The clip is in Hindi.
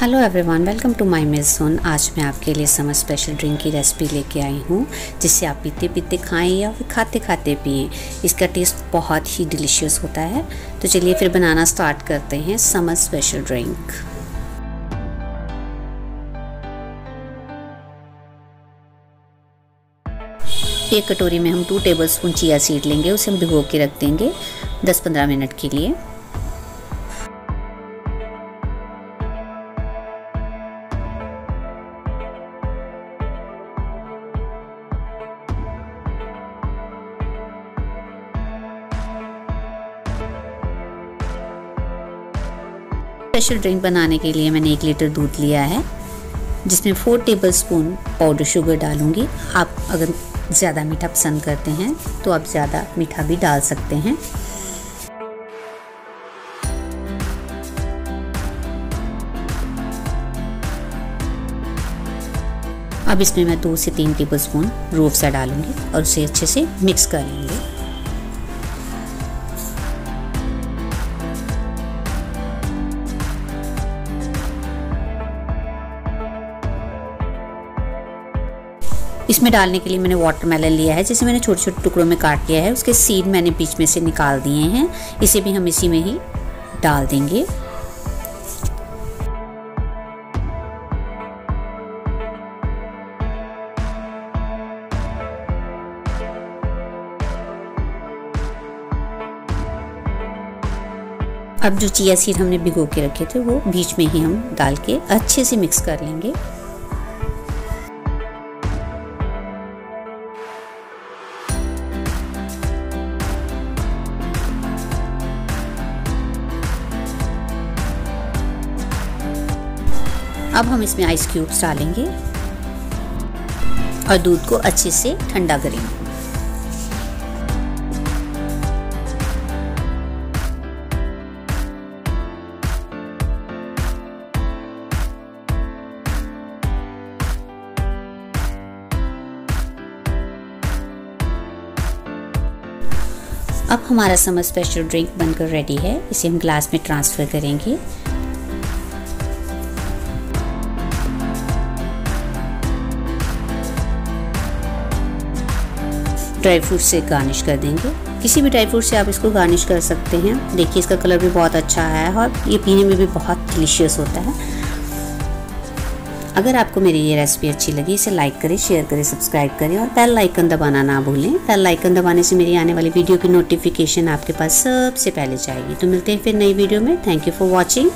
Hello everyone welcome to my मेज़ोन आज मैं आपके लिए समर स्पेशल ड्रिंक की रेसिपी लेके आई हूँ जिससे आप पीते पीते खाएँ या फिर खाते खाते पिए। इसका टेस्ट बहुत ही डिलीशियस होता है। तो चलिए फिर बनाना स्टार्ट करते हैं समर स्पेशल ड्रिंक एक कटोरी में हम two table spoon chia seed लेंगे, उसे हम भिगो के रख देंगे 10-15 मिनट के लिए। स्पेशल ड्रिंक बनाने के लिए मैंने एक लीटर दूध लिया है, जिसमें four table spoon powder sugar डालूँगी। आप अगर ज़्यादा मीठा पसंद करते हैं तो आप ज़्यादा मीठा भी डाल सकते हैं। अब इसमें मैं दो से तीन टेबल स्पून रूफसा डालूँगी और उसे अच्छे से मिक्स कर लेंगे। इसमें डालने के लिए मैंने वाटरमेलन लिया है, जिसे मैंने छोटे छोटे टुकड़ों में काट लिया है। उसके सीड मैंने बीच में से निकाल दिए हैं। इसे भी हम इसी में ही डाल देंगे। अब जो चिया सीड हमने भिगो के रखे थे, वो बीच में ही हम डाल के अच्छे से मिक्स कर लेंगे। अब हम इसमें आइस क्यूब्स डालेंगे और दूध को अच्छे से ठंडा करेंगे। अब हमारा समर स्पेशल ड्रिंक बनकर रेडी है। इसे हम ग्लास में ट्रांसफ़र करेंगे। ड्राई फ्रूट से गार्निश कर देंगे। किसी भी ड्राई फ्रूट से आप इसको गार्निश कर सकते हैं। देखिए, इसका कलर भी बहुत अच्छा है और ये पीने में भी बहुत डिलीशियस होता है। अगर आपको मेरी ये रेसिपी अच्छी लगी, इसे लाइक करें शेयर करें सब्सक्राइब करें और बेल आइकन दबाना ना भूलें। बेल आइकन दबाने से मेरी आने वाली वीडियो की नोटिफिकेशन आपके पास सबसे पहले जाएगी। तो मिलते हैं फिर नई वीडियो में। Thank you for watching